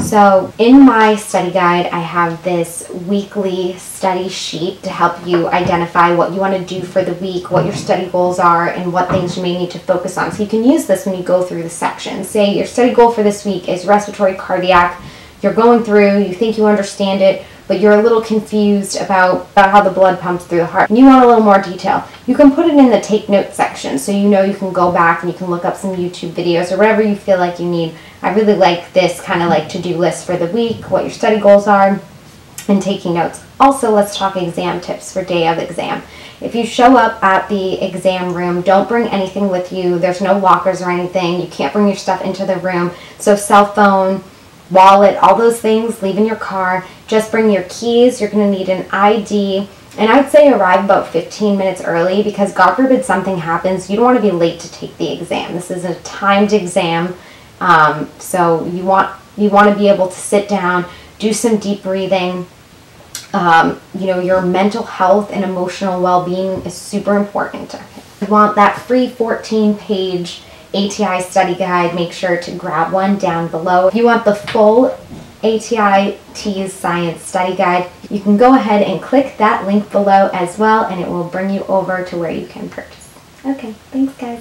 So in my study guide, I have this weekly study sheet to help you identify what you want to do for the week, what your study goals are, and what things you may need to focus on. So you can use this when you go through the sections. Say your study goal for this week is respiratory cardiac. You're going through, you think you understand it, but you're a little confused about, about how the blood pumps through the heart and you want a little more detail, you can put it in the take note section so you know you can go back and you can look up some YouTube videos or whatever you feel like you need. I really like this kind of like to-do list for the week, what your study goals are, and taking notes. Also, let's talk exam tips for day of exam. If you show up at the exam room, don't bring anything with you. There's no lockers or anything. You can't bring your stuff into the room. So cell phone, wallet, all those things, leave in your car. Just bring your keys. You're going to need an ID. And I'd say arrive about 15 minutes early because God forbid something happens, you don't want to be late to take the exam. This is a timed exam. Um, so you want you want to be able to sit down, do some deep breathing. Um, you know, your mental health and emotional well-being is super important. You want that free 14-page ATI study guide, make sure to grab one down below. If you want the full ATI TEAS Science Study Guide, you can go ahead and click that link below as well and it will bring you over to where you can purchase. Okay, thanks guys.